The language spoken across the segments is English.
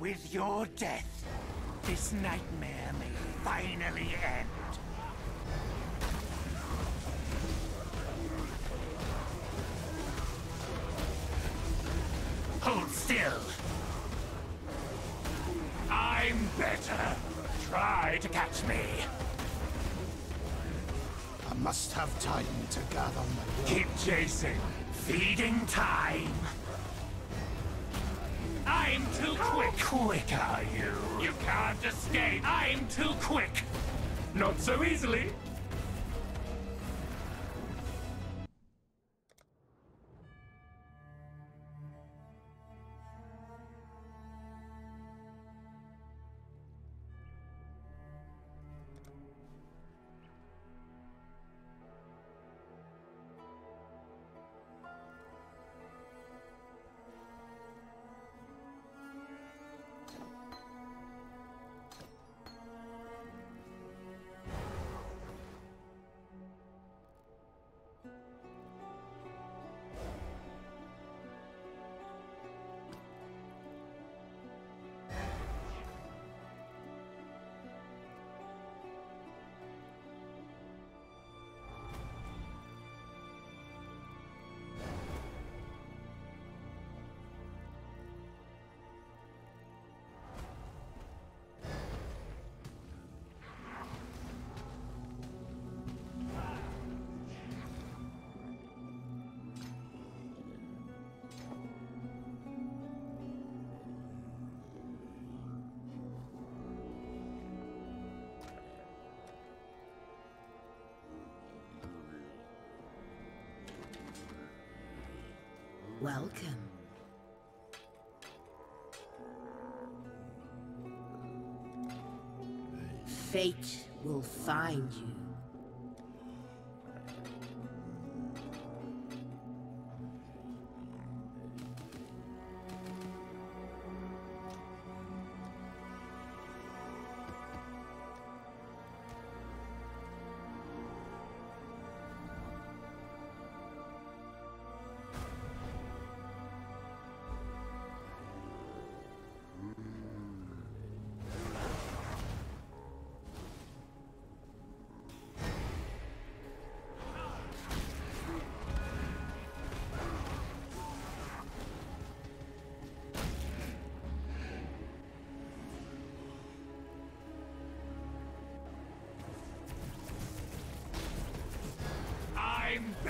With your death, this nightmare may finally end. Hold still. I'm better. Try to catch me. I must have time to gather my Keep chasing. Feeding time. I'm too quick. How quick are you? You can't escape. I'm too quick. Not so easily. Welcome. Fate will find you.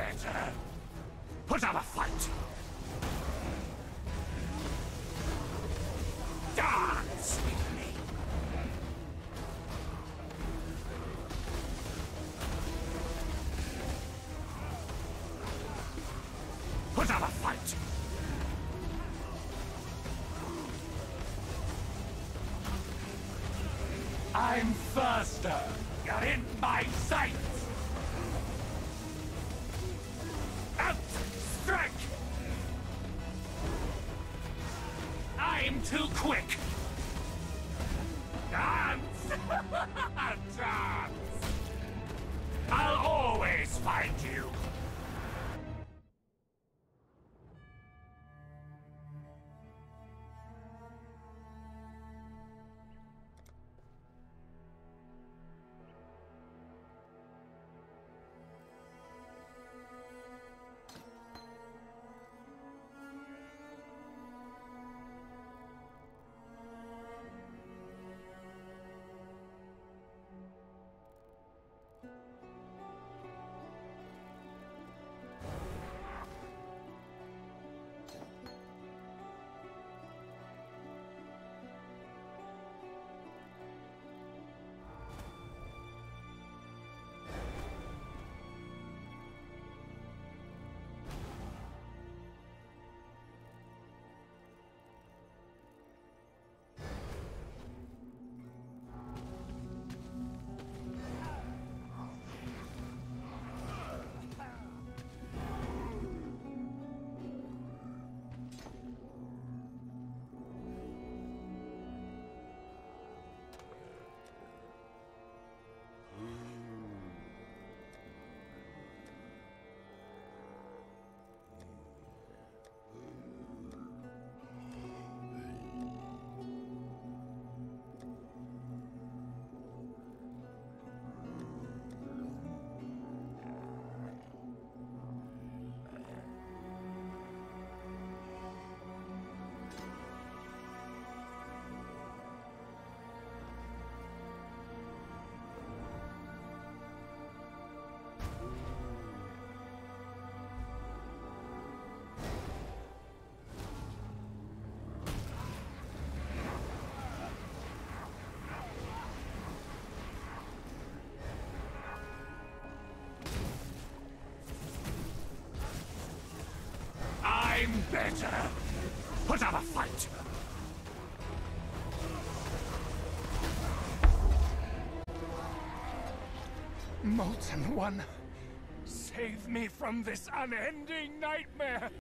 Better. Put up a fight. Dance with me. Put up a fight. I'm faster. You're in my sights. Too quick! Dance! Dance! I'll always find you! Better. Put up a fight. Molten One, save me from this unending nightmare.